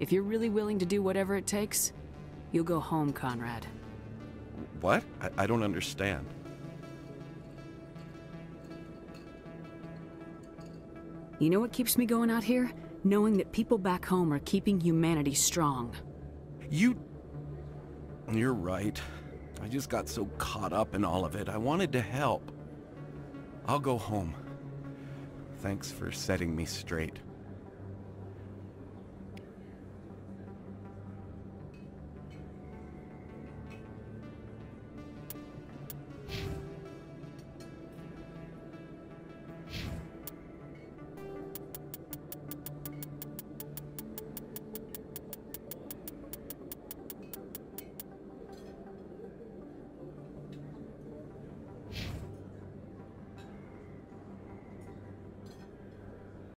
If you're really willing to do whatever it takes, you'll go home, Conrad. What? I, I don't understand. You know what keeps me going out here? Knowing that people back home are keeping humanity strong. You... You're right. I just got so caught up in all of it. I wanted to help. I'll go home. Thanks for setting me straight.